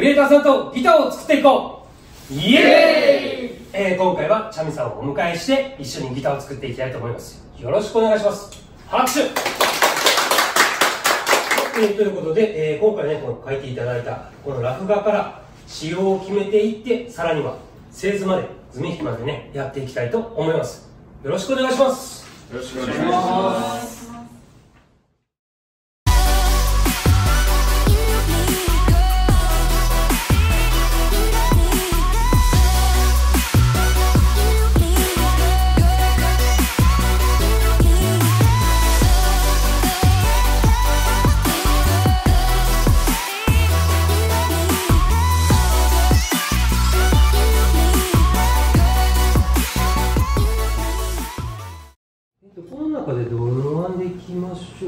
クリエイターさんとギターを作っていこうイエーイえー今回はチャミさんをお迎えして一緒にギターを作っていきたいと思いますよろしくお願いします拍手えーということで、えー今回ね、この書いていただいたこのラフ画から仕様を決めていって、さらには製図まで、図面引きまでね、やっていきたいと思います。よろしくお願いします。よろしくお願いします。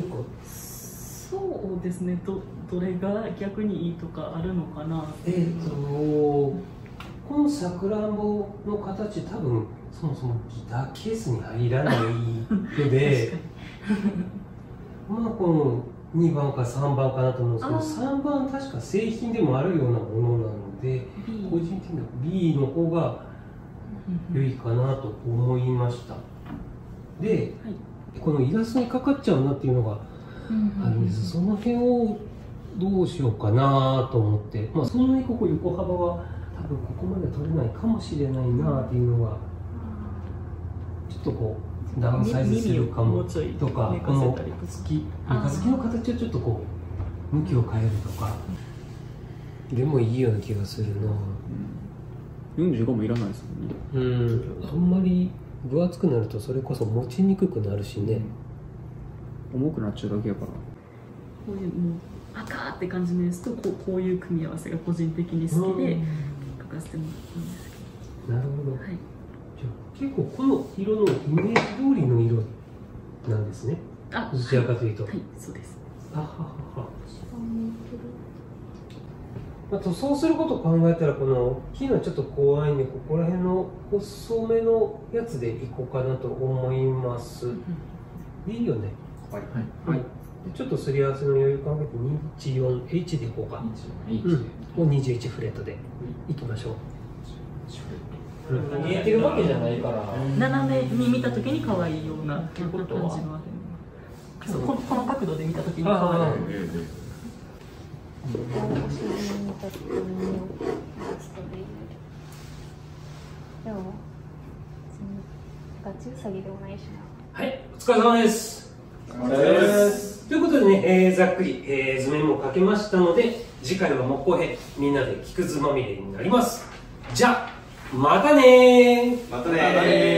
そうですね。どどれが逆にいいとかあるのかなえっ、と、このさくらんぼの形、多分そもそもギターケースに入らないので、まあこの2番か3番かなと思うんですけど、3番確か製品でもあるようなものなので、B 個人的には B の方が良いかなと思いました。で、このイラストにかかっちゃうなっていうのがあるんです。その辺をどうしようかなと思って、まあそんなにここ横幅は多分ここまで取れないかもしれないなっていうのがちょっとこうダウンサイズするかも耳をもうちょいとかこの月月の形をちょっとこう向きを変えるとか。でもいいような気がするな。45もいらないですもんね。うん。あんまり分厚くなるとそれこそ持ちにくくなるしね、重くなっちゃうだけやから。こういうもう赤ーって感じのやつとこうこういう組み合わせが個人的に好きで書かせてもらったんです。けなるほど、どはい。じゃあ結構この色のイメージ通りの色なんですね。あどちらかというと、はいそうです。あはははあとそうすることを考えたらこの大きいのはちょっと怖いんでここら辺の細めのやつでいこうかなと思います。いいよね。はい。はい。でちょっとすり合わせの余裕考えて 24H でいこうか。うん、を21フレットでいきましょう。見えてるわけじゃないから。斜めに見た時に可愛いような感じのあれそうこのこの角度で見た時に可愛いああでもガチウサギでもないしなはい、お疲れ様です。お疲れ様です。ということでね、えーざっくり、えー図面もかけましたので、次回は木工編、みんなで木くずまみれになります。じゃあ、またねーまたねー。